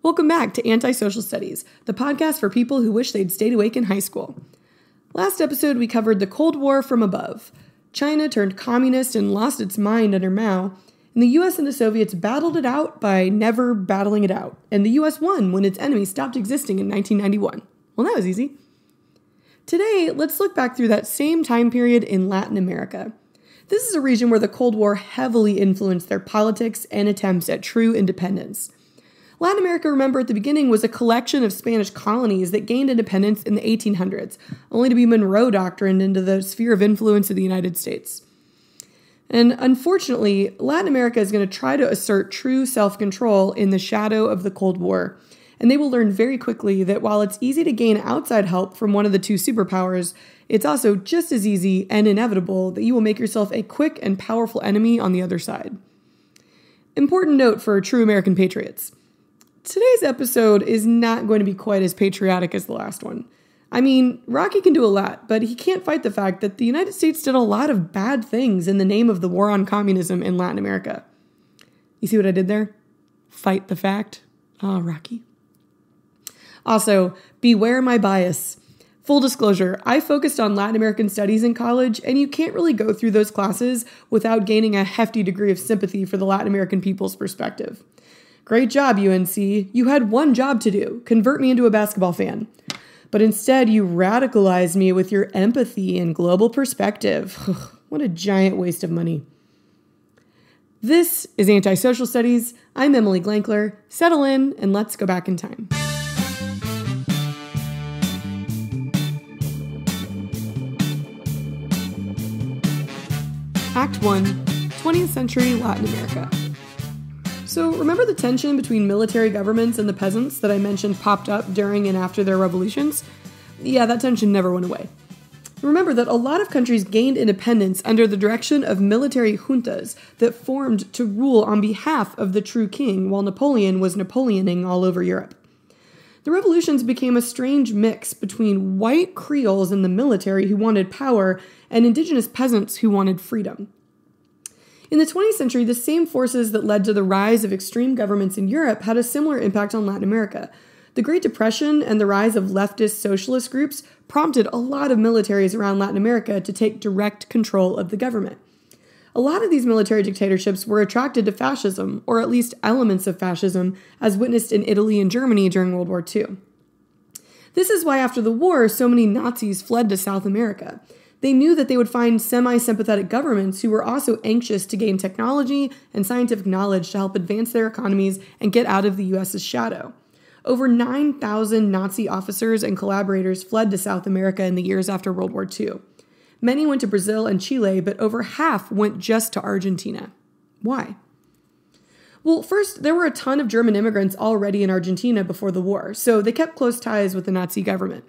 Welcome back to Antisocial Studies, the podcast for people who wish they'd stayed awake in high school. Last episode, we covered the Cold War from above. China turned communist and lost its mind under Mao, and the US and the Soviets battled it out by never battling it out, and the US won when its enemy stopped existing in 1991. Well, that was easy. Today, let's look back through that same time period in Latin America. This is a region where the Cold War heavily influenced their politics and attempts at true independence. Latin America, remember, at the beginning was a collection of Spanish colonies that gained independence in the 1800s, only to be Monroe doctrined into the sphere of influence of the United States. And unfortunately, Latin America is going to try to assert true self control in the shadow of the Cold War. And they will learn very quickly that while it's easy to gain outside help from one of the two superpowers, it's also just as easy and inevitable that you will make yourself a quick and powerful enemy on the other side. Important note for true American patriots today's episode is not going to be quite as patriotic as the last one. I mean, Rocky can do a lot, but he can't fight the fact that the United States did a lot of bad things in the name of the war on communism in Latin America. You see what I did there? Fight the fact. Ah, oh, Rocky. Also, beware my bias. Full disclosure, I focused on Latin American studies in college, and you can't really go through those classes without gaining a hefty degree of sympathy for the Latin American people's perspective. Great job, UNC. You had one job to do convert me into a basketball fan. But instead, you radicalized me with your empathy and global perspective. what a giant waste of money. This is Antisocial Studies. I'm Emily Glankler. Settle in and let's go back in time. Act 1 20th Century Latin America. So, remember the tension between military governments and the peasants that I mentioned popped up during and after their revolutions? Yeah, that tension never went away. Remember that a lot of countries gained independence under the direction of military juntas that formed to rule on behalf of the true king while Napoleon was Napoleoning all over Europe. The revolutions became a strange mix between white Creoles in the military who wanted power and indigenous peasants who wanted freedom. In the 20th century, the same forces that led to the rise of extreme governments in Europe had a similar impact on Latin America. The Great Depression and the rise of leftist socialist groups prompted a lot of militaries around Latin America to take direct control of the government. A lot of these military dictatorships were attracted to fascism, or at least elements of fascism, as witnessed in Italy and Germany during World War II. This is why, after the war, so many Nazis fled to South America. They knew that they would find semi sympathetic governments who were also anxious to gain technology and scientific knowledge to help advance their economies and get out of the US's shadow. Over 9,000 Nazi officers and collaborators fled to South America in the years after World War II. Many went to Brazil and Chile, but over half went just to Argentina. Why? Well, first, there were a ton of German immigrants already in Argentina before the war, so they kept close ties with the Nazi government.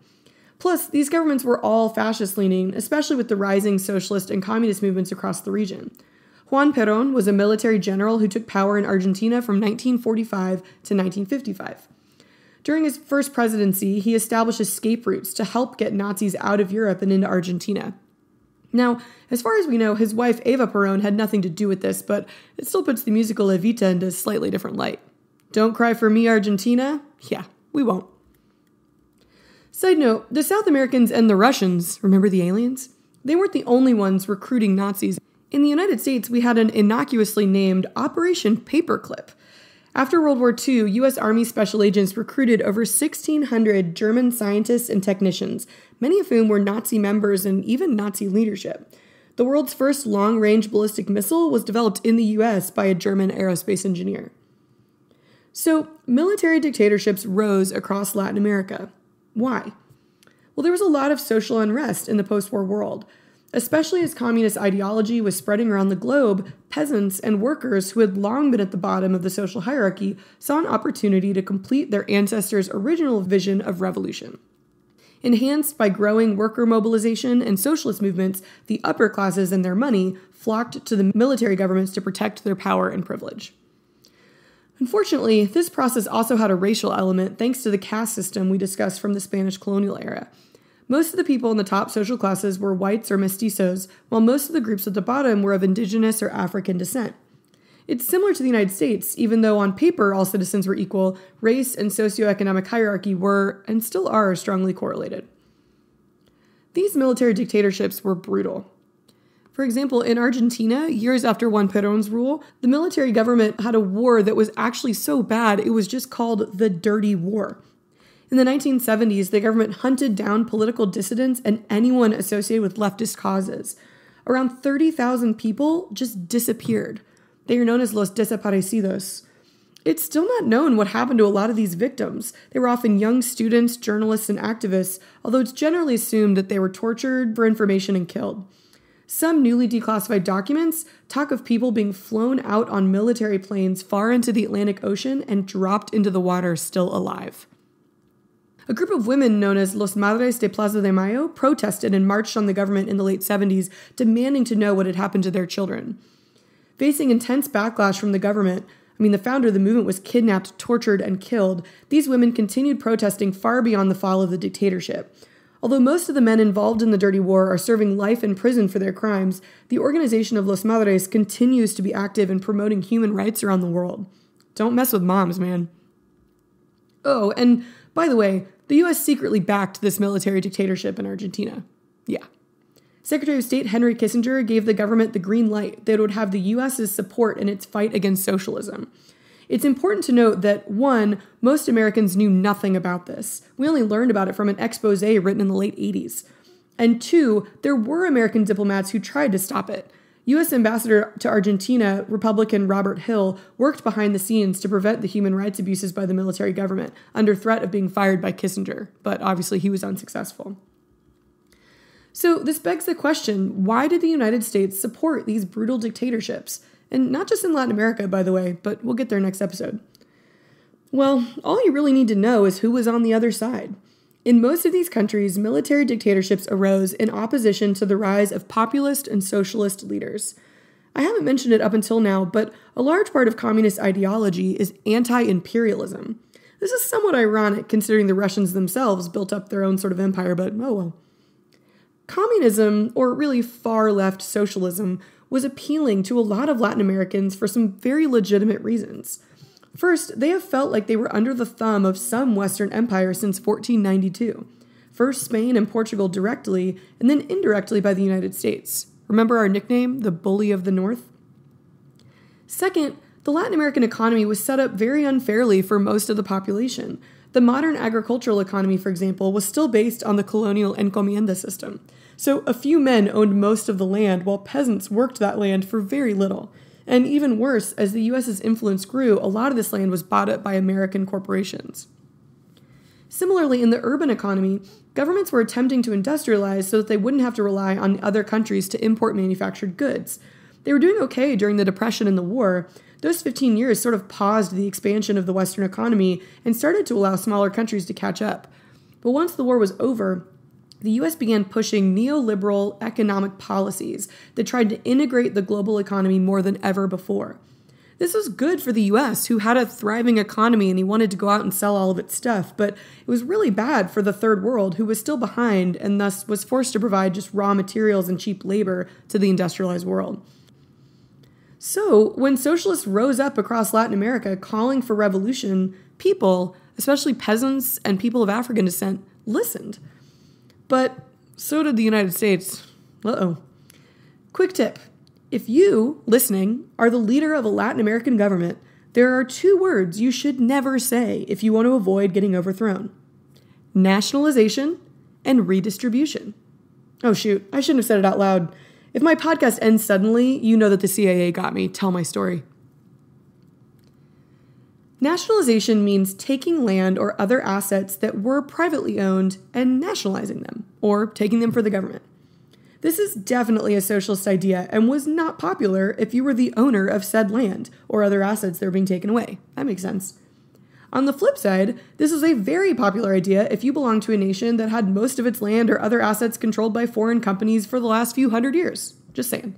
Plus, these governments were all fascist leaning, especially with the rising socialist and communist movements across the region. Juan Perón was a military general who took power in Argentina from 1945 to 1955. During his first presidency, he established escape routes to help get Nazis out of Europe and into Argentina. Now, as far as we know, his wife Eva Perón had nothing to do with this, but it still puts the musical Evita into a slightly different light. Don't cry for me, Argentina? Yeah, we won't. Side note the South Americans and the Russians, remember the aliens? They weren't the only ones recruiting Nazis. In the United States, we had an innocuously named Operation Paperclip. After World War II, U.S. Army special agents recruited over 1,600 German scientists and technicians, many of whom were Nazi members and even Nazi leadership. The world's first long range ballistic missile was developed in the US by a German aerospace engineer. So, military dictatorships rose across Latin America. Why? Well, there was a lot of social unrest in the post war world. Especially as communist ideology was spreading around the globe, peasants and workers who had long been at the bottom of the social hierarchy saw an opportunity to complete their ancestors' original vision of revolution. Enhanced by growing worker mobilization and socialist movements, the upper classes and their money flocked to the military governments to protect their power and privilege. Unfortunately, this process also had a racial element thanks to the caste system we discussed from the Spanish colonial era. Most of the people in the top social classes were whites or mestizos, while most of the groups at the bottom were of indigenous or African descent. It's similar to the United States, even though on paper all citizens were equal, race and socioeconomic hierarchy were, and still are, strongly correlated. These military dictatorships were brutal. For example, in Argentina, years after Juan Perón's rule, the military government had a war that was actually so bad it was just called the Dirty War. In the 1970s, the government hunted down political dissidents and anyone associated with leftist causes. Around 30,000 people just disappeared. They are known as los desaparecidos. It's still not known what happened to a lot of these victims. They were often young students, journalists, and activists, although it's generally assumed that they were tortured for information and killed. Some newly declassified documents talk of people being flown out on military planes far into the Atlantic Ocean and dropped into the water still alive. A group of women known as Los Madres de Plaza de Mayo protested and marched on the government in the late 70s, demanding to know what had happened to their children. Facing intense backlash from the government, I mean, the founder of the movement was kidnapped, tortured, and killed. These women continued protesting far beyond the fall of the dictatorship. Although most of the men involved in the dirty war are serving life in prison for their crimes, the organization of Los Madres continues to be active in promoting human rights around the world. Don't mess with moms, man. Oh, and by the way, the US secretly backed this military dictatorship in Argentina. Yeah. Secretary of State Henry Kissinger gave the government the green light that would have the US's support in its fight against socialism. It's important to note that one, most Americans knew nothing about this. We only learned about it from an expose written in the late 80s. And two, there were American diplomats who tried to stop it. U.S. Ambassador to Argentina, Republican Robert Hill, worked behind the scenes to prevent the human rights abuses by the military government under threat of being fired by Kissinger, but obviously he was unsuccessful. So, this begs the question why did the United States support these brutal dictatorships? And not just in Latin America, by the way, but we'll get there next episode. Well, all you really need to know is who was on the other side. In most of these countries, military dictatorships arose in opposition to the rise of populist and socialist leaders. I haven't mentioned it up until now, but a large part of communist ideology is anti imperialism. This is somewhat ironic considering the Russians themselves built up their own sort of empire, but oh well. Communism, or really far left socialism, was appealing to a lot of Latin Americans for some very legitimate reasons. First, they have felt like they were under the thumb of some Western empire since 1492. First Spain and Portugal directly, and then indirectly by the United States. Remember our nickname, the Bully of the North? Second, the Latin American economy was set up very unfairly for most of the population. The modern agricultural economy, for example, was still based on the colonial encomienda system. So a few men owned most of the land while peasants worked that land for very little. And even worse, as the US's influence grew, a lot of this land was bought up by American corporations. Similarly, in the urban economy, governments were attempting to industrialize so that they wouldn't have to rely on other countries to import manufactured goods. They were doing okay during the Depression and the war. Those 15 years sort of paused the expansion of the Western economy and started to allow smaller countries to catch up. But once the war was over, the US began pushing neoliberal economic policies that tried to integrate the global economy more than ever before. This was good for the US, who had a thriving economy and he wanted to go out and sell all of its stuff, but it was really bad for the third world, who was still behind and thus was forced to provide just raw materials and cheap labor to the industrialized world. So, when socialists rose up across Latin America calling for revolution, people, especially peasants and people of African descent, listened. But so did the United States. Uh oh. Quick tip if you, listening, are the leader of a Latin American government, there are two words you should never say if you want to avoid getting overthrown nationalization and redistribution. Oh, shoot, I shouldn't have said it out loud. If my podcast ends suddenly, you know that the CIA got me. Tell my story. Nationalization means taking land or other assets that were privately owned and nationalizing them, or taking them for the government. This is definitely a socialist idea and was not popular if you were the owner of said land or other assets that were being taken away. That makes sense. On the flip side, this is a very popular idea if you belong to a nation that had most of its land or other assets controlled by foreign companies for the last few hundred years. Just saying.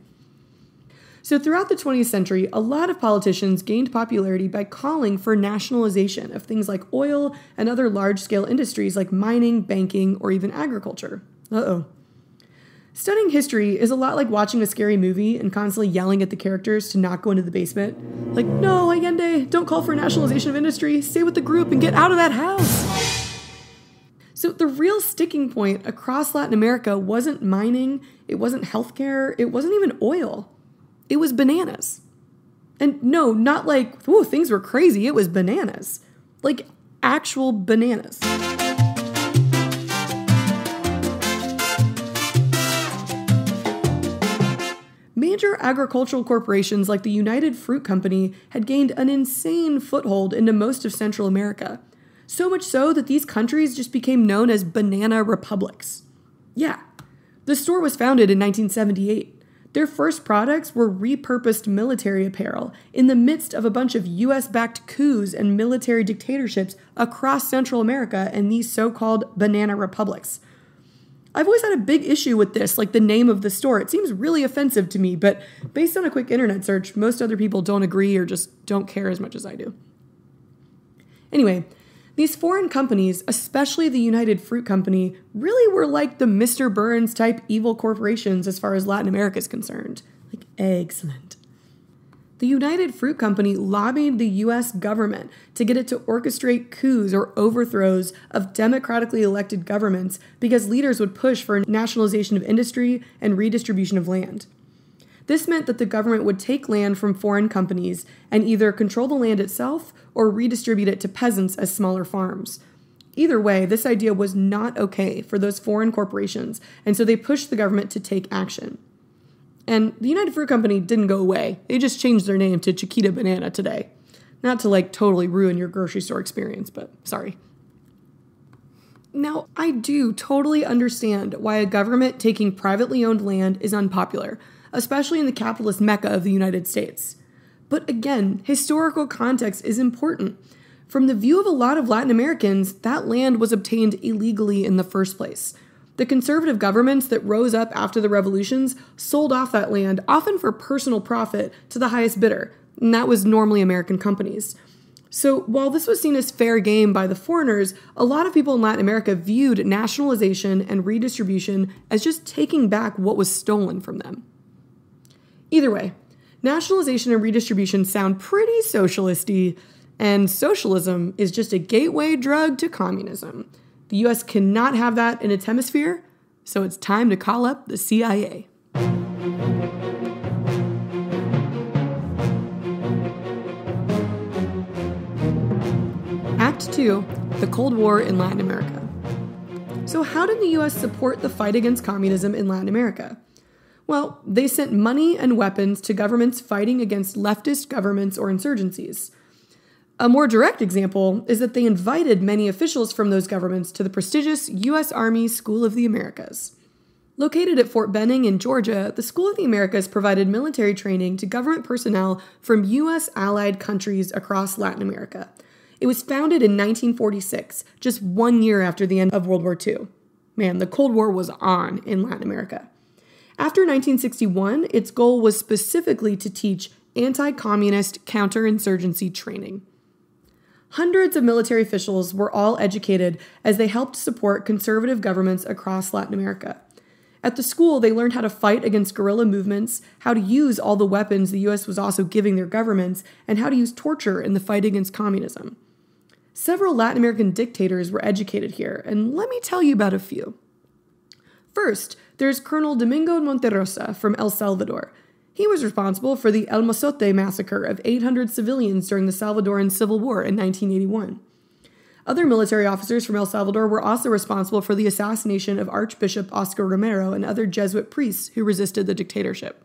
So, throughout the 20th century, a lot of politicians gained popularity by calling for nationalization of things like oil and other large scale industries like mining, banking, or even agriculture. Uh oh. Studying history is a lot like watching a scary movie and constantly yelling at the characters to not go into the basement. Like, no, Allende, don't call for nationalization of industry, stay with the group and get out of that house. So, the real sticking point across Latin America wasn't mining, it wasn't healthcare, it wasn't even oil. It was bananas. And no, not like, oh, things were crazy, it was bananas. Like actual bananas. Major agricultural corporations like the United Fruit Company had gained an insane foothold into most of Central America. So much so that these countries just became known as banana republics. Yeah, the store was founded in 1978. Their first products were repurposed military apparel in the midst of a bunch of US backed coups and military dictatorships across Central America and these so called banana republics. I've always had a big issue with this, like the name of the store. It seems really offensive to me, but based on a quick internet search, most other people don't agree or just don't care as much as I do. Anyway, these foreign companies, especially the United Fruit Company, really were like the Mr. Burns type evil corporations as far as Latin America is concerned. Like, excellent the United Fruit Company lobbied the US government to get it to orchestrate coups or overthrows of democratically elected governments because leaders would push for nationalization of industry and redistribution of land. This meant that the government would take land from foreign companies and either control the land itself or redistribute it to peasants as smaller farms. Either way, this idea was not okay for those foreign corporations, and so they pushed the government to take action. And the United Fruit Company didn't go away. They just changed their name to Chiquita Banana today. Not to like totally ruin your grocery store experience, but sorry. Now, I do totally understand why a government taking privately owned land is unpopular, especially in the capitalist mecca of the United States. But again, historical context is important. From the view of a lot of Latin Americans, that land was obtained illegally in the first place. The conservative governments that rose up after the revolutions sold off that land, often for personal profit, to the highest bidder, and that was normally American companies. So, while this was seen as fair game by the foreigners, a lot of people in Latin America viewed nationalization and redistribution as just taking back what was stolen from them. Either way, nationalization and redistribution sound pretty socialisty, and socialism is just a gateway drug to communism. The US cannot have that in its hemisphere, so it's time to call up the CIA. Act 2 The Cold War in Latin America. So, how did the US support the fight against communism in Latin America? Well, they sent money and weapons to governments fighting against leftist governments or insurgencies. A more direct example is that they invited many officials from those governments to the prestigious U.S. Army School of the Americas. Located at Fort Benning in Georgia, the School of the Americas provided military training to government personnel from U.S. allied countries across Latin America. It was founded in 1946, just one year after the end of World War II. Man, the Cold War was on in Latin America. After 1961, its goal was specifically to teach anti communist counterinsurgency training. Hundreds of military officials were all educated as they helped support conservative governments across Latin America. At the school, they learned how to fight against guerrilla movements, how to use all the weapons the US was also giving their governments, and how to use torture in the fight against communism. Several Latin American dictators were educated here, and let me tell you about a few. First, there's Colonel Domingo Monterrosa from El Salvador, he was responsible for the El Mozote massacre of 800 civilians during the Salvadoran Civil War in 1981. Other military officers from El Salvador were also responsible for the assassination of Archbishop Oscar Romero and other Jesuit priests who resisted the dictatorship.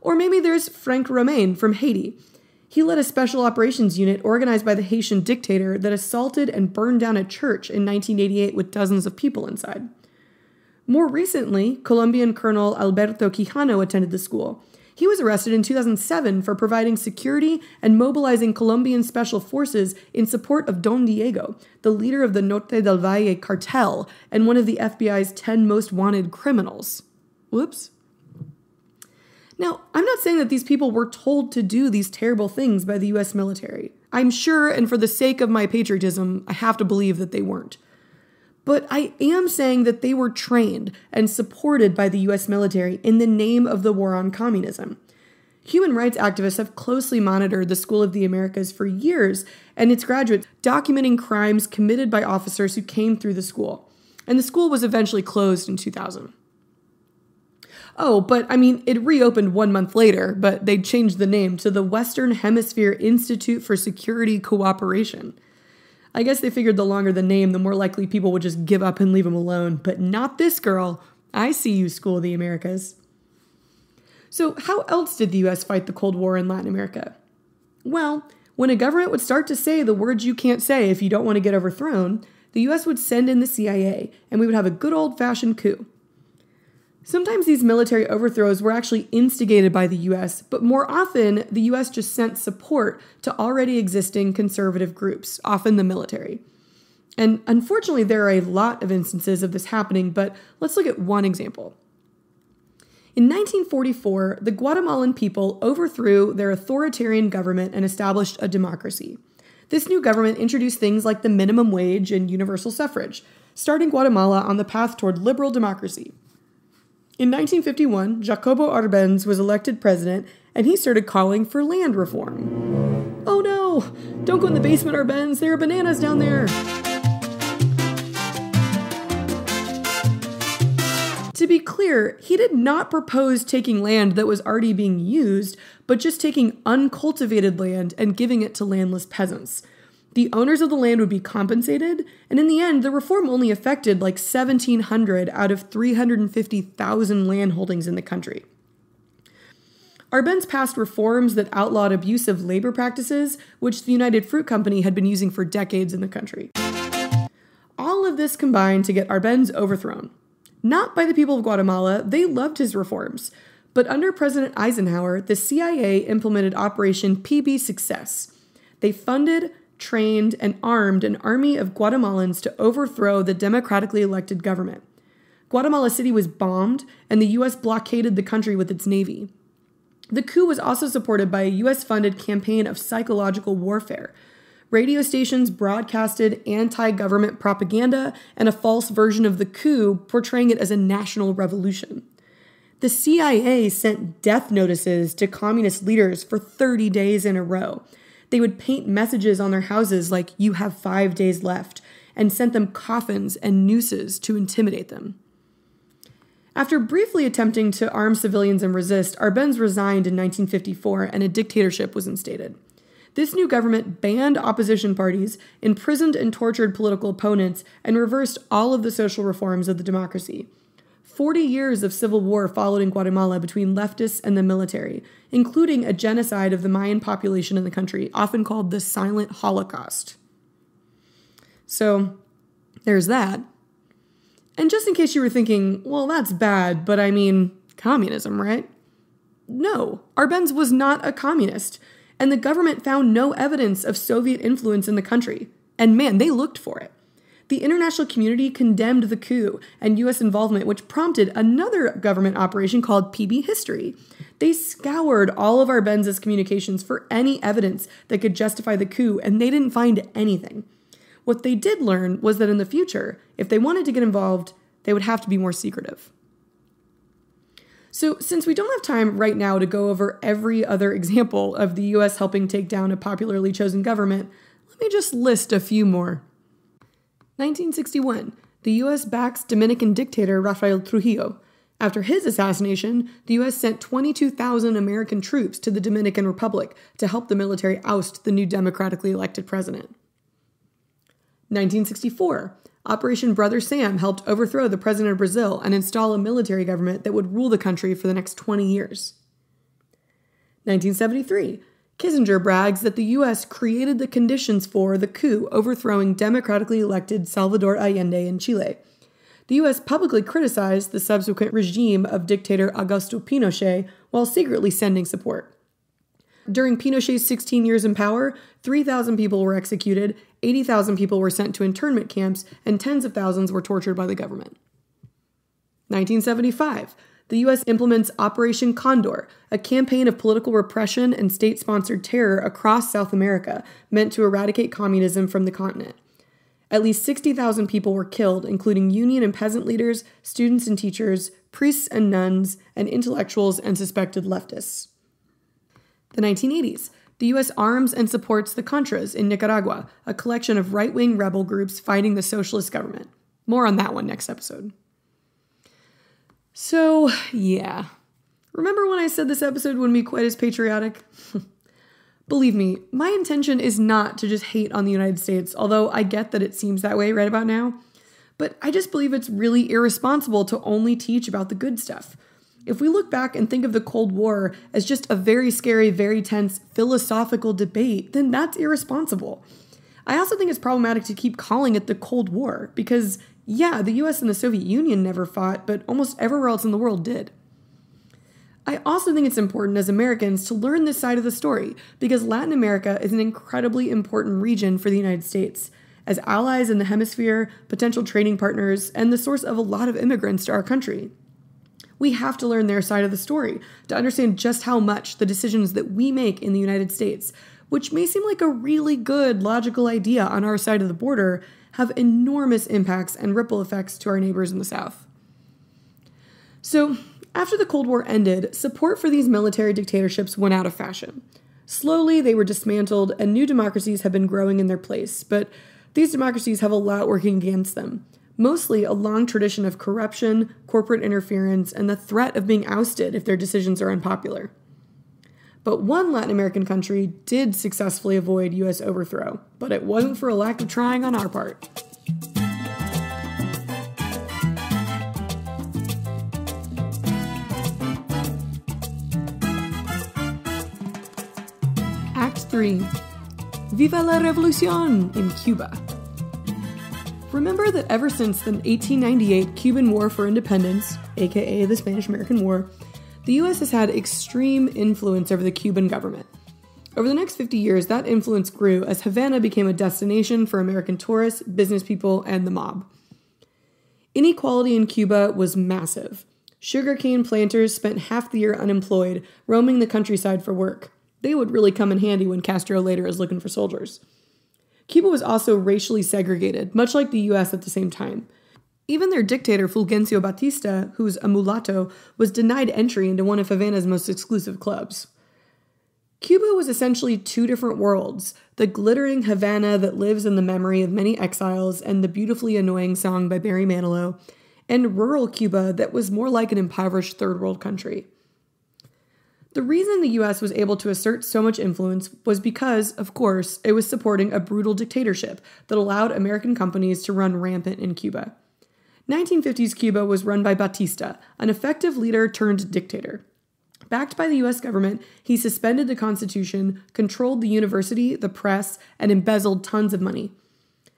Or maybe there's Frank Romain from Haiti. He led a special operations unit organized by the Haitian dictator that assaulted and burned down a church in 1988 with dozens of people inside. More recently, Colombian Colonel Alberto Quijano attended the school. He was arrested in 2007 for providing security and mobilizing Colombian special forces in support of Don Diego, the leader of the Norte del Valle cartel and one of the FBI's 10 most wanted criminals. Whoops. Now, I'm not saying that these people were told to do these terrible things by the US military. I'm sure, and for the sake of my patriotism, I have to believe that they weren't. But I am saying that they were trained and supported by the US military in the name of the war on communism. Human rights activists have closely monitored the School of the Americas for years and its graduates, documenting crimes committed by officers who came through the school. And the school was eventually closed in 2000. Oh, but I mean, it reopened one month later, but they changed the name to the Western Hemisphere Institute for Security Cooperation. I guess they figured the longer the name, the more likely people would just give up and leave them alone, but not this girl. I see you, School of the Americas. So, how else did the US fight the Cold War in Latin America? Well, when a government would start to say the words you can't say if you don't want to get overthrown, the US would send in the CIA and we would have a good old fashioned coup. Sometimes these military overthrows were actually instigated by the US, but more often, the US just sent support to already existing conservative groups, often the military. And unfortunately, there are a lot of instances of this happening, but let's look at one example. In 1944, the Guatemalan people overthrew their authoritarian government and established a democracy. This new government introduced things like the minimum wage and universal suffrage, starting Guatemala on the path toward liberal democracy. In 1951, Jacobo Arbenz was elected president and he started calling for land reform. Oh no! Don't go in the basement, Arbenz, there are bananas down there! To be clear, he did not propose taking land that was already being used, but just taking uncultivated land and giving it to landless peasants. The owners of the land would be compensated, and in the end, the reform only affected like 1,700 out of 350,000 land holdings in the country. Arbenz passed reforms that outlawed abusive labor practices, which the United Fruit Company had been using for decades in the country. All of this combined to get Arbenz overthrown. Not by the people of Guatemala, they loved his reforms. But under President Eisenhower, the CIA implemented Operation PB Success. They funded, trained, and armed an army of Guatemalans to overthrow the democratically elected government. Guatemala City was bombed, and the U.S. blockaded the country with its navy. The coup was also supported by a U.S. funded campaign of psychological warfare. Radio stations broadcasted anti government propaganda and a false version of the coup, portraying it as a national revolution. The CIA sent death notices to communist leaders for 30 days in a row, they would paint messages on their houses like, you have five days left, and sent them coffins and nooses to intimidate them. After briefly attempting to arm civilians and resist, Arbenz resigned in 1954 and a dictatorship was instated. This new government banned opposition parties, imprisoned and tortured political opponents, and reversed all of the social reforms of the democracy. 40 years of civil war followed in Guatemala between leftists and the military, including a genocide of the Mayan population in the country, often called the Silent Holocaust. So, there's that. And just in case you were thinking, well, that's bad, but I mean, communism, right? No, Arbenz was not a communist, and the government found no evidence of Soviet influence in the country. And man, they looked for it. The international community condemned the coup and US involvement, which prompted another government operation called PB History. They scoured all of our Arbenz's communications for any evidence that could justify the coup, and they didn't find anything. What they did learn was that in the future, if they wanted to get involved, they would have to be more secretive. So, since we don't have time right now to go over every other example of the US helping take down a popularly chosen government, let me just list a few more. 1961, the U.S. backs Dominican dictator Rafael Trujillo. After his assassination, the U.S. sent 22,000 American troops to the Dominican Republic to help the military oust the new democratically elected president. 1964, Operation Brother Sam helped overthrow the president of Brazil and install a military government that would rule the country for the next 20 years. 1973, Kissinger brags that the U.S. created the conditions for the coup overthrowing democratically elected Salvador Allende in Chile. The U.S. publicly criticized the subsequent regime of dictator Augusto Pinochet while secretly sending support. During Pinochet's 16 years in power, 3,000 people were executed, 80,000 people were sent to internment camps, and tens of thousands were tortured by the government. 1975 the U.S. implements Operation Condor, a campaign of political repression and state sponsored terror across South America meant to eradicate communism from the continent. At least 60,000 people were killed, including union and peasant leaders, students and teachers, priests and nuns, and intellectuals and suspected leftists. The 1980s. The U.S. arms and supports the Contras in Nicaragua, a collection of right wing rebel groups fighting the socialist government. More on that one next episode. So, yeah. Remember when I said this episode wouldn't be quite as patriotic? Believe me, my intention is not to just hate on the United States, although I get that it seems that way right about now. But I just believe it's really irresponsible to only teach about the good stuff. If we look back and think of the Cold War as just a very scary, very tense philosophical debate, then that's irresponsible. I also think it's problematic to keep calling it the Cold War, because, yeah, the US and the Soviet Union never fought, but almost everywhere else in the world did. I also think it's important as Americans to learn this side of the story because Latin America is an incredibly important region for the United States. As allies in the hemisphere, potential trading partners, and the source of a lot of immigrants to our country. We have to learn their side of the story to understand just how much the decisions that we make in the United States, which may seem like a really good, logical idea on our side of the border, have enormous impacts and ripple effects to our neighbors in the South. So, after the Cold War ended, support for these military dictatorships went out of fashion. Slowly, they were dismantled, and new democracies have been growing in their place, but these democracies have a lot working against them. Mostly a long tradition of corruption, corporate interference, and the threat of being ousted if their decisions are unpopular. But one Latin American country did successfully avoid US overthrow, but it wasn't for a lack of trying on our part. 3 Viva la Revolucion in Cuba. Remember that ever since the 1898 Cuban War for Independence, aka the Spanish American War, the US has had extreme influence over the Cuban government. Over the next 50 years, that influence grew as Havana became a destination for American tourists, business people, and the mob. Inequality in Cuba was massive. Sugarcane planters spent half the year unemployed, roaming the countryside for work. They would really come in handy when Castro later is looking for soldiers. Cuba was also racially segregated, much like the US at the same time. Even their dictator, Fulgencio Batista, who's a mulatto, was denied entry into one of Havana's most exclusive clubs. Cuba was essentially two different worlds the glittering Havana that lives in the memory of many exiles and the beautifully annoying song by Barry Manilow, and rural Cuba that was more like an impoverished third world country. The reason the US was able to assert so much influence was because, of course, it was supporting a brutal dictatorship that allowed American companies to run rampant in Cuba. 1950s Cuba was run by Batista, an effective leader turned dictator. Backed by the US government, he suspended the Constitution, controlled the university, the press, and embezzled tons of money.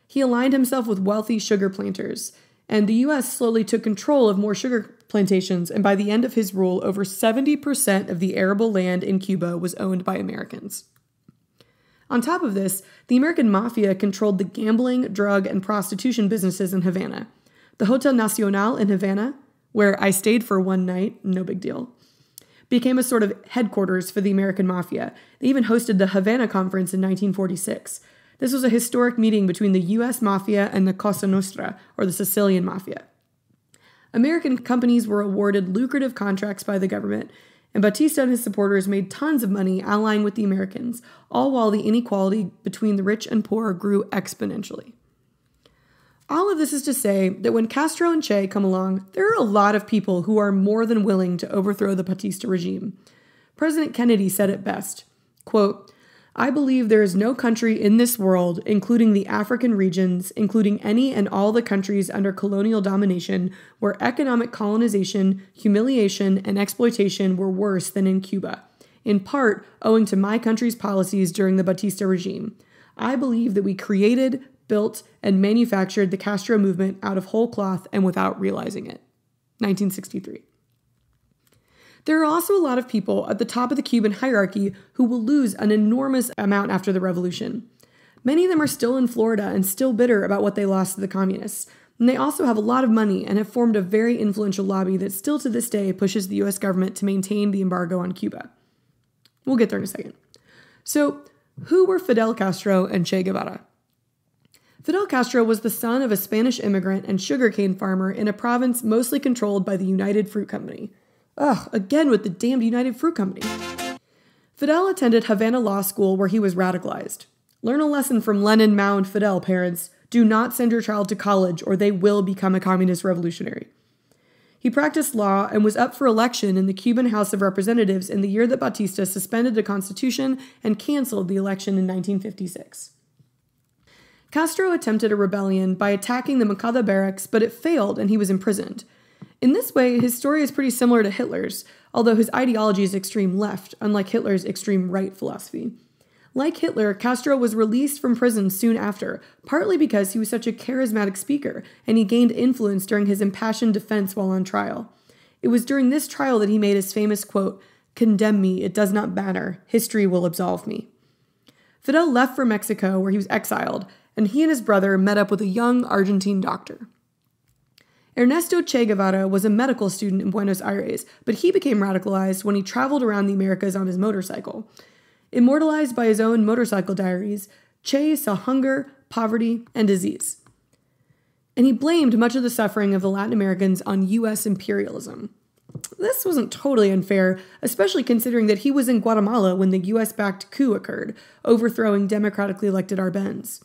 He aligned himself with wealthy sugar planters, and the US slowly took control of more sugar plantations, and by the end of his rule, over 70% of the arable land in Cuba was owned by Americans. On top of this, the American mafia controlled the gambling, drug, and prostitution businesses in Havana. The Hotel Nacional in Havana, where I stayed for one night, no big deal, became a sort of headquarters for the American mafia. They even hosted the Havana Conference in 1946. This was a historic meeting between the US mafia and the Cosa Nostra, or the Sicilian mafia. American companies were awarded lucrative contracts by the government, and Batista and his supporters made tons of money allying with the Americans, all while the inequality between the rich and poor grew exponentially. All of this is to say that when Castro and Che come along, there are a lot of people who are more than willing to overthrow the Batista regime. President Kennedy said it best quote, I believe there is no country in this world, including the African regions, including any and all the countries under colonial domination, where economic colonization, humiliation, and exploitation were worse than in Cuba, in part owing to my country's policies during the Batista regime. I believe that we created, built, and manufactured the Castro movement out of whole cloth and without realizing it. 1963. There are also a lot of people at the top of the Cuban hierarchy who will lose an enormous amount after the revolution. Many of them are still in Florida and still bitter about what they lost to the communists. And they also have a lot of money and have formed a very influential lobby that still to this day pushes the US government to maintain the embargo on Cuba. We'll get there in a second. So, who were Fidel Castro and Che Guevara? Fidel Castro was the son of a Spanish immigrant and sugarcane farmer in a province mostly controlled by the United Fruit Company. Ugh, again with the damned United Fruit Company. Fidel attended Havana Law School where he was radicalized. Learn a lesson from Lenin, Mao, and Fidel, parents. Do not send your child to college or they will become a communist revolutionary. He practiced law and was up for election in the Cuban House of Representatives in the year that Batista suspended the Constitution and canceled the election in 1956. Castro attempted a rebellion by attacking the Moncada barracks, but it failed and he was imprisoned. In this way, his story is pretty similar to Hitler's, although his ideology is extreme left, unlike Hitler's extreme right philosophy. Like Hitler, Castro was released from prison soon after, partly because he was such a charismatic speaker and he gained influence during his impassioned defense while on trial. It was during this trial that he made his famous quote, Condemn me, it does not matter, history will absolve me. Fidel left for Mexico, where he was exiled, and he and his brother met up with a young Argentine doctor. Ernesto Che Guevara was a medical student in Buenos Aires, but he became radicalized when he traveled around the Americas on his motorcycle. Immortalized by his own motorcycle diaries, Che saw hunger, poverty, and disease. And he blamed much of the suffering of the Latin Americans on US imperialism. This wasn't totally unfair, especially considering that he was in Guatemala when the US backed coup occurred, overthrowing democratically elected Arbenz.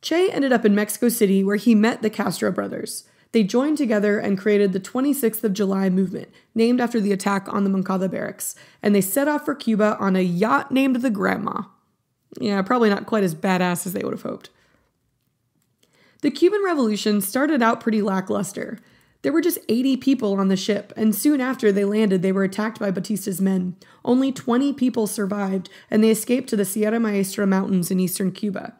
Che ended up in Mexico City where he met the Castro brothers. They joined together and created the 26th of July movement, named after the attack on the Moncada barracks, and they set off for Cuba on a yacht named the Grandma. Yeah, probably not quite as badass as they would have hoped. The Cuban Revolution started out pretty lackluster. There were just 80 people on the ship, and soon after they landed, they were attacked by Batista's men. Only 20 people survived, and they escaped to the Sierra Maestra Mountains in eastern Cuba.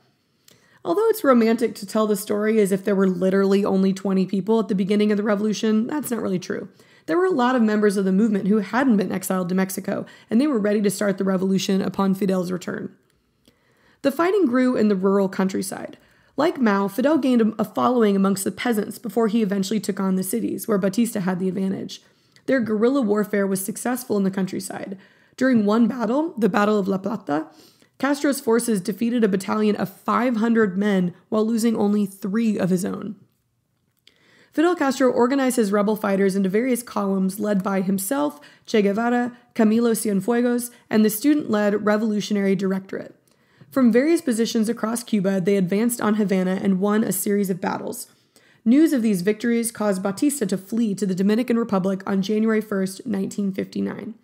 Although it's romantic to tell the story as if there were literally only 20 people at the beginning of the revolution, that's not really true. There were a lot of members of the movement who hadn't been exiled to Mexico, and they were ready to start the revolution upon Fidel's return. The fighting grew in the rural countryside. Like Mao, Fidel gained a following amongst the peasants before he eventually took on the cities, where Batista had the advantage. Their guerrilla warfare was successful in the countryside. During one battle, the Battle of La Plata, Castro's forces defeated a battalion of 500 men while losing only three of his own. Fidel Castro organized his rebel fighters into various columns led by himself, Che Guevara, Camilo Cienfuegos, and the student led Revolutionary Directorate. From various positions across Cuba, they advanced on Havana and won a series of battles. News of these victories caused Batista to flee to the Dominican Republic on January 1, 1959.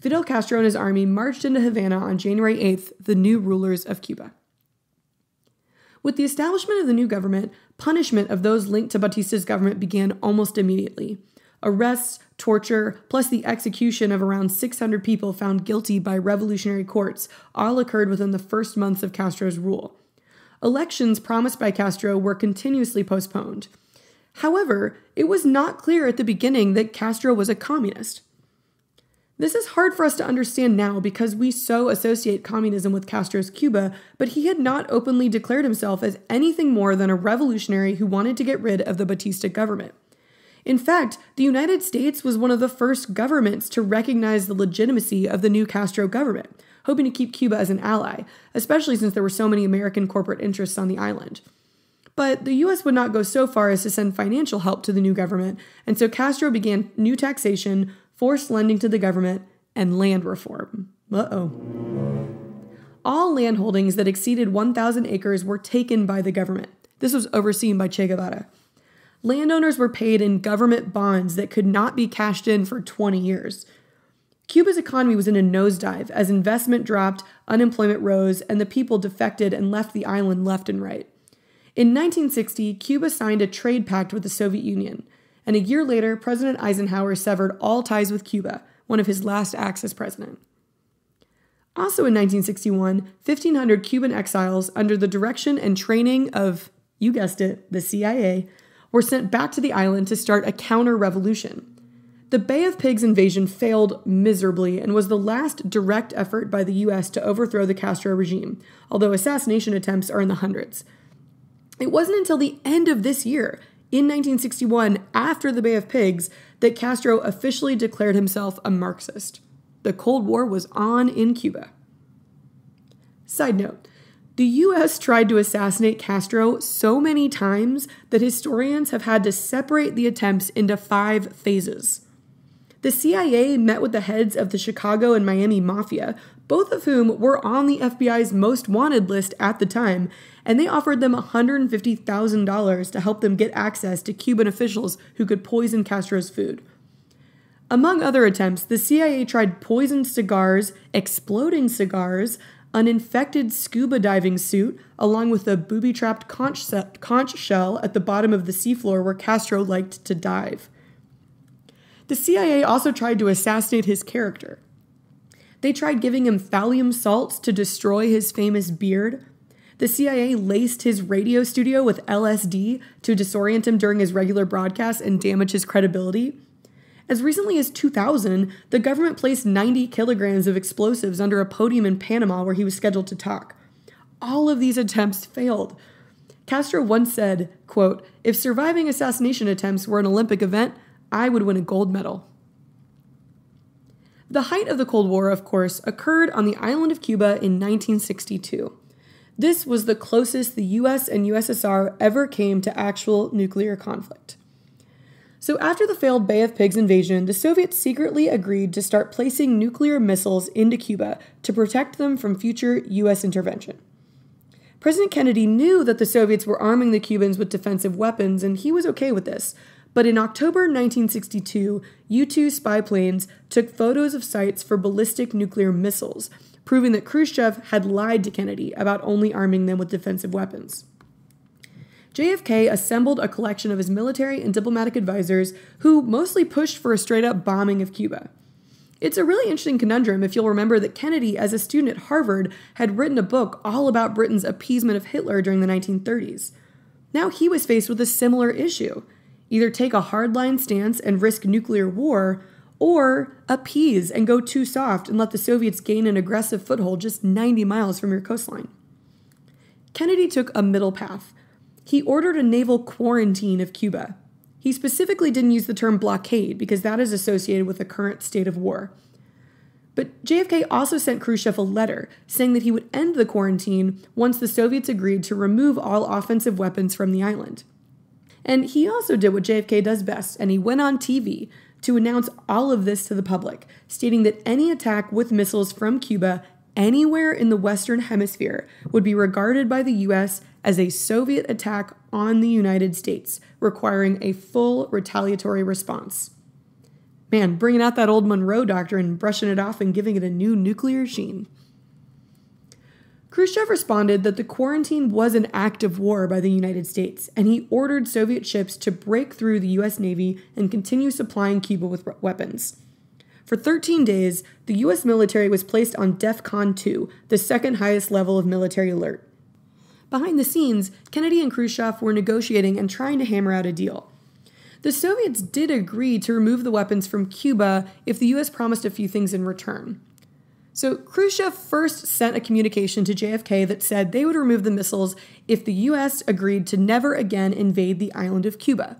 Fidel Castro and his army marched into Havana on January 8th, the new rulers of Cuba. With the establishment of the new government, punishment of those linked to Batista's government began almost immediately. Arrests, torture, plus the execution of around 600 people found guilty by revolutionary courts all occurred within the first months of Castro's rule. Elections promised by Castro were continuously postponed. However, it was not clear at the beginning that Castro was a communist. This is hard for us to understand now because we so associate communism with Castro's Cuba, but he had not openly declared himself as anything more than a revolutionary who wanted to get rid of the Batista government. In fact, the United States was one of the first governments to recognize the legitimacy of the new Castro government, hoping to keep Cuba as an ally, especially since there were so many American corporate interests on the island. But the US would not go so far as to send financial help to the new government, and so Castro began new taxation, forced lending to the government, and land reform. Uh oh. All land holdings that exceeded 1,000 acres were taken by the government. This was overseen by Che Guevara. Landowners were paid in government bonds that could not be cashed in for 20 years. Cuba's economy was in a nosedive as investment dropped, unemployment rose, and the people defected and left the island left and right. In 1960, Cuba signed a trade pact with the Soviet Union and a year later, President Eisenhower severed all ties with Cuba, one of his last acts as president. Also in 1961, 1,500 Cuban exiles, under the direction and training of, you guessed it, the CIA, were sent back to the island to start a counter revolution. The Bay of Pigs invasion failed miserably and was the last direct effort by the US to overthrow the Castro regime, although assassination attempts are in the hundreds. It wasn't until the end of this year in 1961, after the Bay of Pigs, that Castro officially declared himself a Marxist. The Cold War was on in Cuba. Side note the US tried to assassinate Castro so many times that historians have had to separate the attempts into five phases. The CIA met with the heads of the Chicago and Miami mafia, both of whom were on the FBI's most wanted list at the time, and they offered them $150,000 to help them get access to Cuban officials who could poison Castro's food. Among other attempts, the CIA tried poisoned cigars, exploding cigars, an infected scuba diving suit, along with a booby trapped conch, conch shell at the bottom of the seafloor where Castro liked to dive. The CIA also tried to assassinate his character. They tried giving him thallium salts to destroy his famous beard. The CIA laced his radio studio with LSD to disorient him during his regular broadcasts and damage his credibility. As recently as 2000, the government placed 90 kilograms of explosives under a podium in Panama where he was scheduled to talk. All of these attempts failed. Castro once said, quote, If surviving assassination attempts were an Olympic event, I would win a gold medal. The height of the Cold War, of course, occurred on the island of Cuba in 1962. This was the closest the US and USSR ever came to actual nuclear conflict. So, after the failed Bay of Pigs invasion, the Soviets secretly agreed to start placing nuclear missiles into Cuba to protect them from future US intervention. President Kennedy knew that the Soviets were arming the Cubans with defensive weapons, and he was okay with this. But in October 1962, U 2 spy planes took photos of sites for ballistic nuclear missiles, proving that Khrushchev had lied to Kennedy about only arming them with defensive weapons. JFK assembled a collection of his military and diplomatic advisors who mostly pushed for a straight up bombing of Cuba. It's a really interesting conundrum if you'll remember that Kennedy, as a student at Harvard, had written a book all about Britain's appeasement of Hitler during the 1930s. Now he was faced with a similar issue either take a hardline stance and risk nuclear war, or appease and go too soft and let the Soviets gain an aggressive foothold just 90 miles from your coastline. Kennedy took a middle path he ordered a naval quarantine of Cuba. He specifically didn't use the term blockade because that is associated with the current state of war. But JFK also sent Khrushchev a letter saying that he would end the quarantine once the Soviets agreed to remove all offensive weapons from the island. And he also did what JFK does best, and he went on TV to announce all of this to the public, stating that any attack with missiles from Cuba anywhere in the Western Hemisphere would be regarded by the US as a Soviet attack on the United States, requiring a full retaliatory response. Man, bringing out that old Monroe doctrine, brushing it off, and giving it a new nuclear sheen. Khrushchev responded that the quarantine was an act of war by the United States, and he ordered Soviet ships to break through the US Navy and continue supplying Cuba with weapons. For 13 days, the US military was placed on DEFCON 2, the second highest level of military alert. Behind the scenes, Kennedy and Khrushchev were negotiating and trying to hammer out a deal. The Soviets did agree to remove the weapons from Cuba if the US promised a few things in return. So, Khrushchev first sent a communication to JFK that said they would remove the missiles if the US agreed to never again invade the island of Cuba.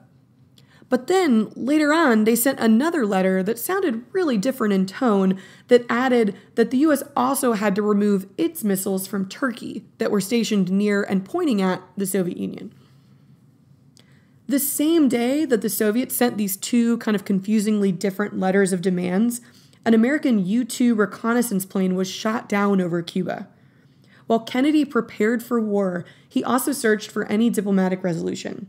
But then later on, they sent another letter that sounded really different in tone that added that the US also had to remove its missiles from Turkey that were stationed near and pointing at the Soviet Union. The same day that the Soviets sent these two kind of confusingly different letters of demands, an American U 2 reconnaissance plane was shot down over Cuba. While Kennedy prepared for war, he also searched for any diplomatic resolution.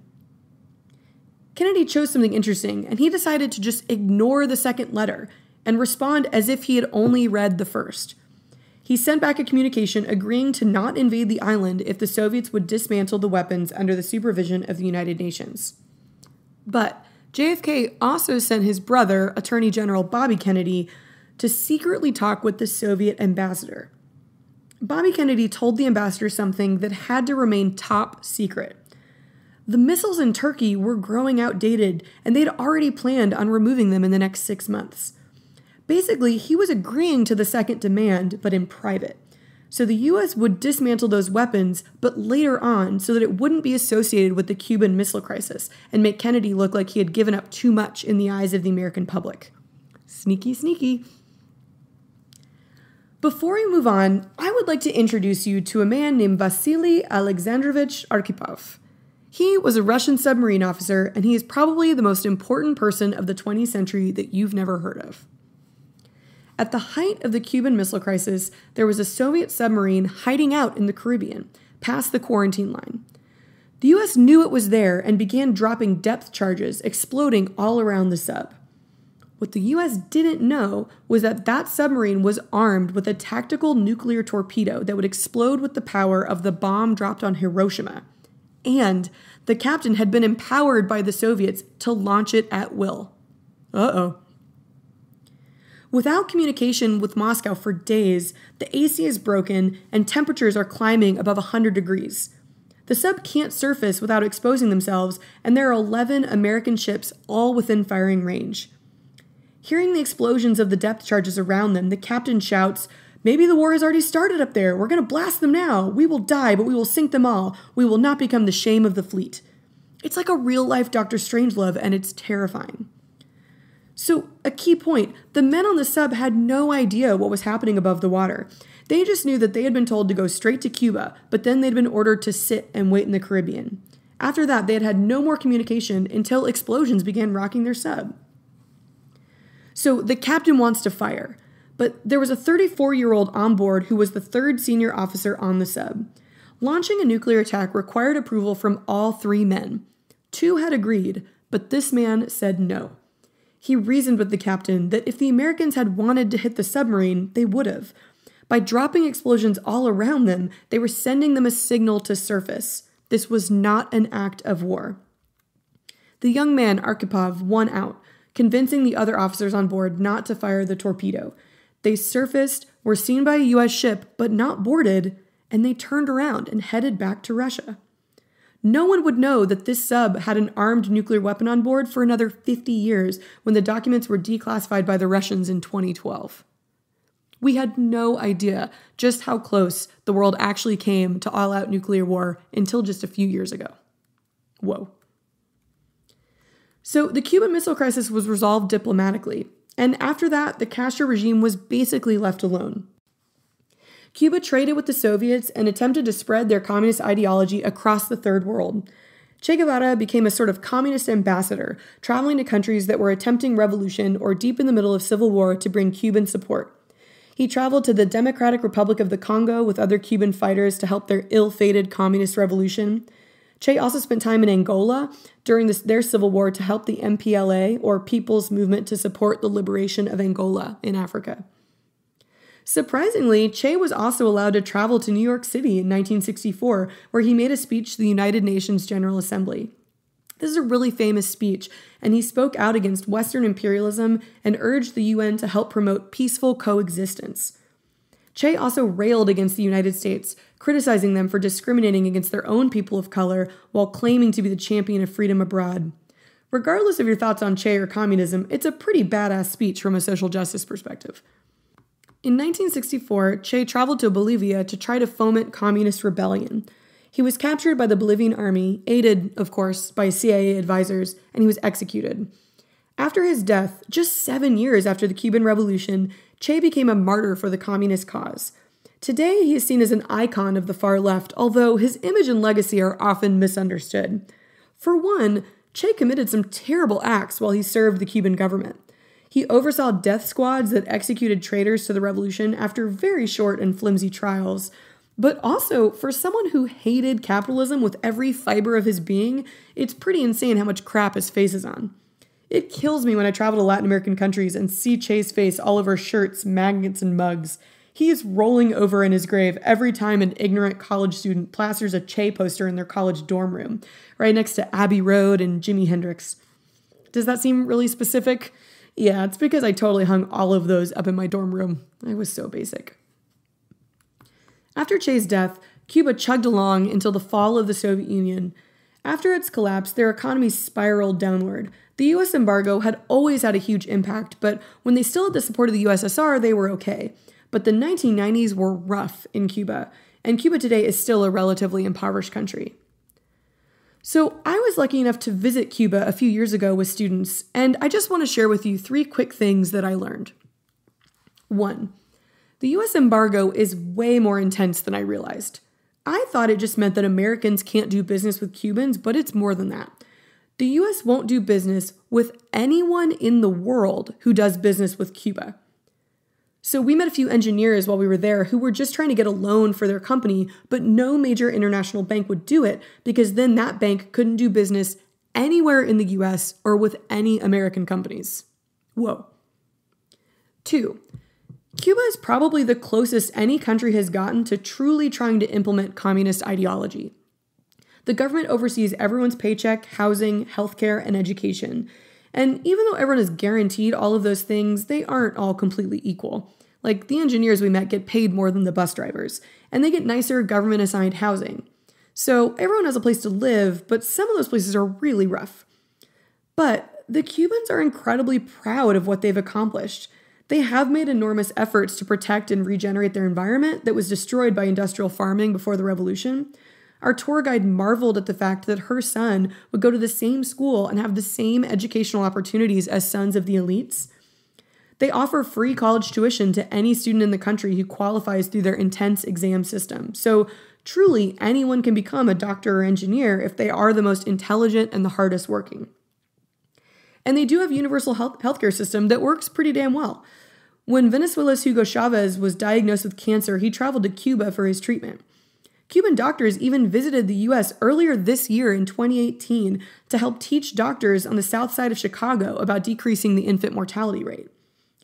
Kennedy chose something interesting, and he decided to just ignore the second letter and respond as if he had only read the first. He sent back a communication agreeing to not invade the island if the Soviets would dismantle the weapons under the supervision of the United Nations. But JFK also sent his brother, Attorney General Bobby Kennedy, to secretly talk with the Soviet ambassador. Bobby Kennedy told the ambassador something that had to remain top secret. The missiles in Turkey were growing outdated, and they'd already planned on removing them in the next six months. Basically, he was agreeing to the second demand, but in private. So the US would dismantle those weapons, but later on, so that it wouldn't be associated with the Cuban Missile Crisis and make Kennedy look like he had given up too much in the eyes of the American public. Sneaky, sneaky. Before we move on, I would like to introduce you to a man named Vasily Alexandrovich Arkhipov. He was a Russian submarine officer, and he is probably the most important person of the 20th century that you've never heard of. At the height of the Cuban Missile Crisis, there was a Soviet submarine hiding out in the Caribbean, past the quarantine line. The US knew it was there and began dropping depth charges, exploding all around the sub. What the US didn't know was that that submarine was armed with a tactical nuclear torpedo that would explode with the power of the bomb dropped on Hiroshima and the captain had been empowered by the Soviets to launch it at will. Uh oh. Without communication with Moscow for days, the AC is broken and temperatures are climbing above 100 degrees. The sub can't surface without exposing themselves, and there are 11 American ships all within firing range. Hearing the explosions of the depth charges around them, the captain shouts, Maybe the war has already started up there. We're going to blast them now. We will die, but we will sink them all. We will not become the shame of the fleet. It's like a real life Doctor Strangelove, and it's terrifying. So, a key point the men on the sub had no idea what was happening above the water. They just knew that they had been told to go straight to Cuba, but then they'd been ordered to sit and wait in the Caribbean. After that, they had had no more communication until explosions began rocking their sub. So, the captain wants to fire. But there was a 34 year old on board who was the third senior officer on the sub. Launching a nuclear attack required approval from all three men. Two had agreed, but this man said no. He reasoned with the captain that if the Americans had wanted to hit the submarine, they would have. By dropping explosions all around them, they were sending them a signal to surface. This was not an act of war. The young man, Arkhipov, won out, convincing the other officers on board not to fire the torpedo. They surfaced, were seen by a US ship, but not boarded, and they turned around and headed back to Russia. No one would know that this sub had an armed nuclear weapon on board for another 50 years when the documents were declassified by the Russians in 2012. We had no idea just how close the world actually came to all out nuclear war until just a few years ago. Whoa. So, the Cuban Missile Crisis was resolved diplomatically, and after that, the Castro regime was basically left alone. Cuba traded with the Soviets and attempted to spread their communist ideology across the third world. Che Guevara became a sort of communist ambassador, traveling to countries that were attempting revolution or deep in the middle of civil war to bring Cuban support. He traveled to the Democratic Republic of the Congo with other Cuban fighters to help their ill fated communist revolution. Che also spent time in Angola during this, their civil war to help the MPLA, or People's Movement to Support the Liberation of Angola in Africa. Surprisingly, Che was also allowed to travel to New York City in 1964, where he made a speech to the United Nations General Assembly. This is a really famous speech, and he spoke out against Western imperialism and urged the UN to help promote peaceful coexistence. Che also railed against the United States, criticizing them for discriminating against their own people of color while claiming to be the champion of freedom abroad. Regardless of your thoughts on Che or communism, it's a pretty badass speech from a social justice perspective. In 1964, Che traveled to Bolivia to try to foment communist rebellion. He was captured by the Bolivian army, aided, of course, by CIA advisors, and he was executed. After his death, just seven years after the Cuban Revolution, Che became a martyr for the communist cause. Today, he is seen as an icon of the far left, although his image and legacy are often misunderstood. For one, Che committed some terrible acts while he served the Cuban government. He oversaw death squads that executed traitors to the revolution after very short and flimsy trials. But also, for someone who hated capitalism with every fiber of his being, it's pretty insane how much crap his face is on. It kills me when I travel to Latin American countries and see Che's face all over shirts, magnets, and mugs. He is rolling over in his grave every time an ignorant college student plasters a Che poster in their college dorm room, right next to Abbey Road and Jimi Hendrix. Does that seem really specific? Yeah, it's because I totally hung all of those up in my dorm room. I was so basic. After Che's death, Cuba chugged along until the fall of the Soviet Union. After its collapse, their economy spiraled downward. The US embargo had always had a huge impact, but when they still had the support of the USSR, they were okay. But the 1990s were rough in Cuba, and Cuba today is still a relatively impoverished country. So, I was lucky enough to visit Cuba a few years ago with students, and I just want to share with you three quick things that I learned. One, The US embargo is way more intense than I realized. I thought it just meant that Americans can't do business with Cubans, but it's more than that. The US won't do business with anyone in the world who does business with Cuba. So we met a few engineers while we were there who were just trying to get a loan for their company, but no major international bank would do it because then that bank couldn't do business anywhere in the US or with any American companies. Whoa. Two, Cuba is probably the closest any country has gotten to truly trying to implement communist ideology. The government oversees everyone's paycheck, housing, healthcare, and education. And even though everyone is guaranteed all of those things, they aren't all completely equal. Like the engineers we met get paid more than the bus drivers, and they get nicer government assigned housing. So everyone has a place to live, but some of those places are really rough. But the Cubans are incredibly proud of what they've accomplished. They have made enormous efforts to protect and regenerate their environment that was destroyed by industrial farming before the revolution. Our tour guide marveled at the fact that her son would go to the same school and have the same educational opportunities as sons of the elites. They offer free college tuition to any student in the country who qualifies through their intense exam system. So, truly, anyone can become a doctor or engineer if they are the most intelligent and the hardest working. And they do have universal health healthcare system that works pretty damn well. When Venezuela's Hugo Chavez was diagnosed with cancer, he traveled to Cuba for his treatment. Cuban doctors even visited the US earlier this year in 2018 to help teach doctors on the south side of Chicago about decreasing the infant mortality rate.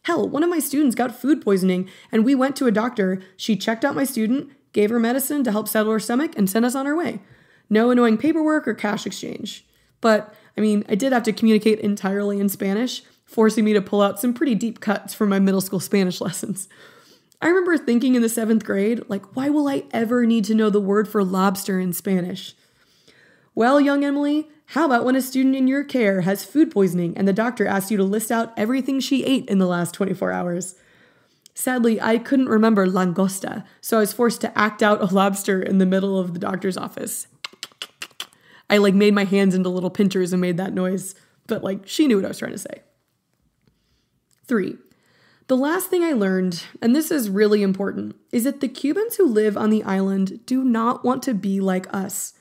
Hell, one of my students got food poisoning, and we went to a doctor. She checked out my student, gave her medicine to help settle her stomach, and sent us on our way. No annoying paperwork or cash exchange. But, I mean, I did have to communicate entirely in Spanish, forcing me to pull out some pretty deep cuts from my middle school Spanish lessons. I remember thinking in the seventh grade, like, why will I ever need to know the word for lobster in Spanish? Well, young Emily, how about when a student in your care has food poisoning and the doctor asks you to list out everything she ate in the last 24 hours? Sadly, I couldn't remember langosta, so I was forced to act out a lobster in the middle of the doctor's office. I like made my hands into little pinchers and made that noise, but like she knew what I was trying to say. 3. The last thing I learned, and this is really important, is that the Cubans who live on the island do not want to be like us.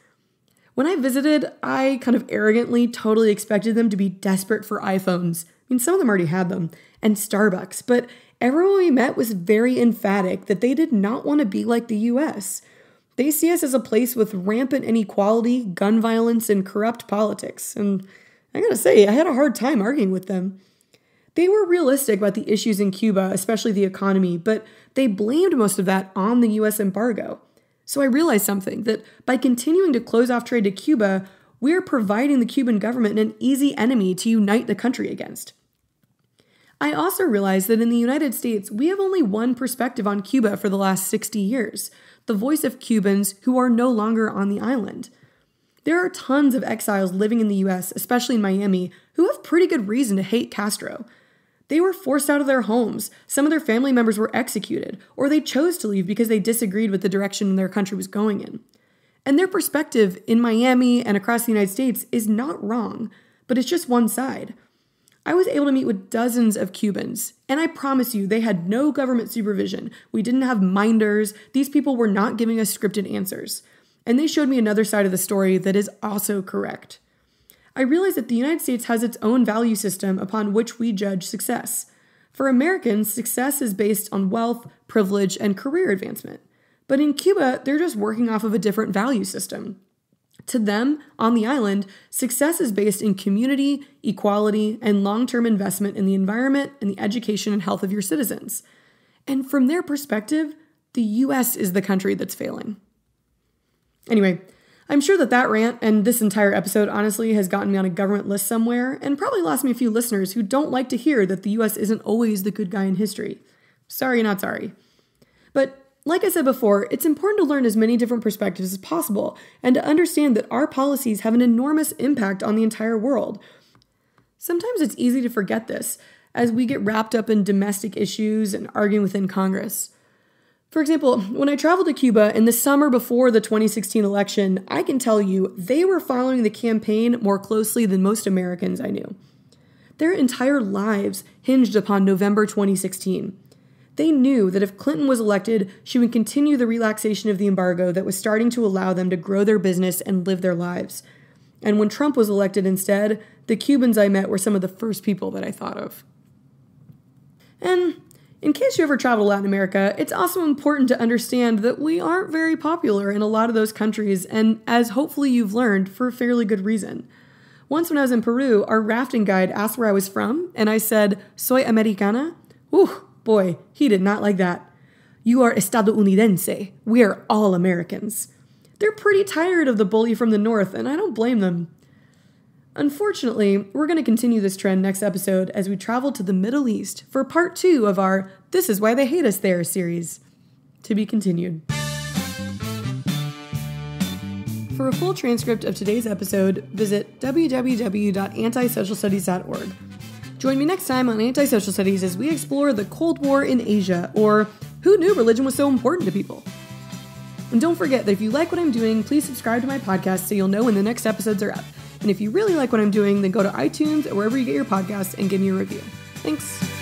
When I visited, I kind of arrogantly totally expected them to be desperate for iPhones. I mean, some of them already had them, and Starbucks, but everyone we met was very emphatic that they did not want to be like the US. They see us as a place with rampant inequality, gun violence, and corrupt politics. And I gotta say, I had a hard time arguing with them. They were realistic about the issues in Cuba, especially the economy, but they blamed most of that on the US embargo. So I realized something that by continuing to close off trade to Cuba, we're providing the Cuban government an easy enemy to unite the country against. I also realized that in the United States, we have only one perspective on Cuba for the last 60 years the voice of Cubans who are no longer on the island. There are tons of exiles living in the US, especially in Miami, who have pretty good reason to hate Castro. They were forced out of their homes. Some of their family members were executed, or they chose to leave because they disagreed with the direction their country was going in. And their perspective in Miami and across the United States is not wrong, but it's just one side. I was able to meet with dozens of Cubans, and I promise you, they had no government supervision. We didn't have minders. These people were not giving us scripted answers. And they showed me another side of the story that is also correct. I realize that the United States has its own value system upon which we judge success. For Americans, success is based on wealth, privilege, and career advancement. But in Cuba, they're just working off of a different value system. To them, on the island, success is based in community, equality, and long term investment in the environment and the education and health of your citizens. And from their perspective, the US is the country that's failing. Anyway, I'm sure that that rant and this entire episode honestly has gotten me on a government list somewhere and probably lost me a few listeners who don't like to hear that the US isn't always the good guy in history. Sorry, not sorry. But like I said before, it's important to learn as many different perspectives as possible and to understand that our policies have an enormous impact on the entire world. Sometimes it's easy to forget this as we get wrapped up in domestic issues and arguing within Congress. For example, when I traveled to Cuba in the summer before the 2016 election, I can tell you they were following the campaign more closely than most Americans I knew. Their entire lives hinged upon November 2016. They knew that if Clinton was elected, she would continue the relaxation of the embargo that was starting to allow them to grow their business and live their lives. And when Trump was elected instead, the Cubans I met were some of the first people that I thought of. And in case you ever travel to Latin America, it's also important to understand that we aren't very popular in a lot of those countries, and as hopefully you've learned, for a fairly good reason. Once when I was in Peru, our rafting guide asked where I was from, and I said, Soy Americana. Ooh, boy, he did not like that. You are estadounidense. We are all Americans. They're pretty tired of the bully from the north, and I don't blame them. Unfortunately, we're going to continue this trend next episode as we travel to the Middle East for part two of our This Is Why They Hate Us There series. To be continued. For a full transcript of today's episode, visit www.antisocialstudies.org. Join me next time on Antisocial Studies as we explore the Cold War in Asia, or who knew religion was so important to people. And don't forget that if you like what I'm doing, please subscribe to my podcast so you'll know when the next episodes are up. And if you really like what I'm doing, then go to iTunes or wherever you get your podcasts and give me a review. Thanks.